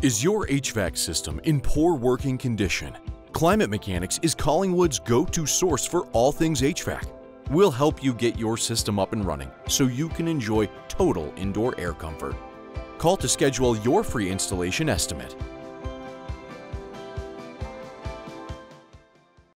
Is your HVAC system in poor working condition? Climate Mechanics is Collingswood's go-to source for all things HVAC. We'll help you get your system up and running so you can enjoy total indoor air comfort. Call to schedule your free installation estimate